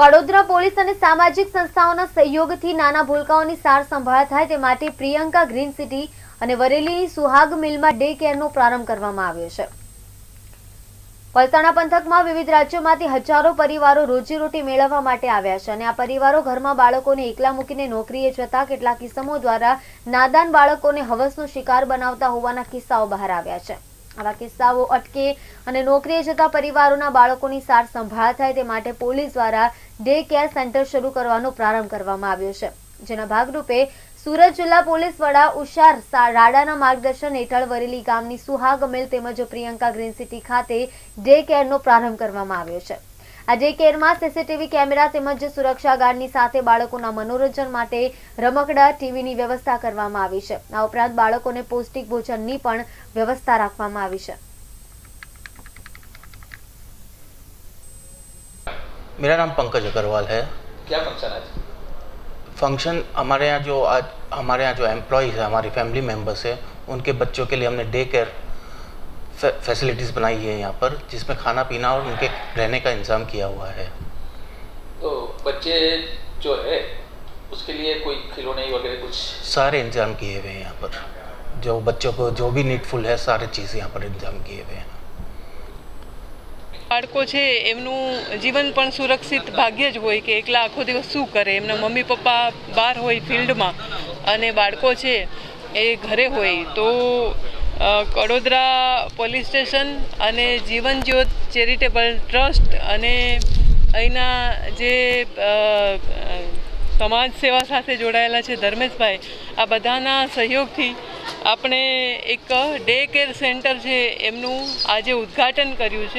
Kadodara police અને સામાજિક સંસ્થાઓના સહયોગથી નાના ભૂલકાઓની સાર સંભાળ થાય તે માટે પ્રિયંકા ગ્રીન સિટી અને વરેલીની સુહાગ મિલમાં ડે કેરનો પ્રારંભ કરવામાં આવ્યો છે. પલસાણા પંથકમાં વિવિધ રાજ્યોમાંથી હજારો પરિવારો રોજીરોટી મેળવવા માટે આવ્યા છે અને આ પરિવારો ઘરમાં બાળકોને એકલા મૂકીને નોકરીએ જતા કેટલાક કિસ્મો દ્વારા નાદાન બાળકોને હવસનો શિકાર બનાવતા હોવાના કિસ્સાઓ બહાર આવ્યા છે. આવા કિસ્સાઓ અટકે અને નોકરીએ જતા પરિવારોના બાળકોની સાર સંભાળ થાય તે માટે પોલીસ દ્વારા ડે કેર સેન્ટર શરૂ કરવાનો પ્રારંભ કરવામાં આવ્યો છે. જેના ભાગરૂપે સુરત જિલ્લા પોલીસ વડા ઉષાર સા- રાડાના માર્ગદર્શન હેઠળ વરેલી ગામની સુહાગ મિલ તેમજ પ્રિયંકા ગ્રીન સિટી ખાતે ડે કેરનો પ્રારંભ કરવામાં આવ્યો છે. આ ડે કેરમાં સીસીટીવી કેમેરા તેમજ સુરક્ષા ગાર્ડની સાથે બાળકોના મનોરંજન માટે રમકડા ટીવીની વ્યવસ્થા કરવામાં આવી છે આ ઉપરાંત બાળકોને પૌષ્ટિક ભોજનની પણ વ્યવસ્થા રાખવામાં આવી છે मेरा नाम पंकज अग्रवाल है क्या फंक्शन है फंक्शन हमारे यहाँ जो आज हमारे यहाँ जो एम्प्लॉयज़ है हमारी फैमिली मेम्बर्स है उनके बच्चों के लिए हमने डे केयर फैसिलिटीज़ बनाई है यहाँ पर जिसमें खाना पीना और उनके रहने का इंतज़ाम किया हुआ है तो बच्चे जो है उसके लिए कोई खिलौने वगैरह कुछ सारे इंतज़ाम किए हुए हैं यहाँ पर जो बच्चों को जो भी नीडफुल है सारे चीज़ यहाँ पर इंतज़ाम किए हुए हैं બાળકો છે એમનું જીવન પણ સુરક્ષિત ભાગ્ય જ હોય કે એકલા આખો દિવસ શું કરે એમના મમ્મી પપ્પા બહાર હોય ફિલ્ડમાં અને બાળકો છે એ ઘરે હોય તો અ, કડોદરા પોલીસ સ્ટેશન અને જીવન જ્યોત ચેરિટેબલ ટ્રસ્ટ અને અહીંના જે સમાજ સેવા સાથે જોડાયેલા છે ધર્મેશભાઈ, આ બધાના સહયોગથી આપણે એક ડે કેર સેન્ટર છે, એમનું આજે ઉદ્ઘાટન કર્યું છે.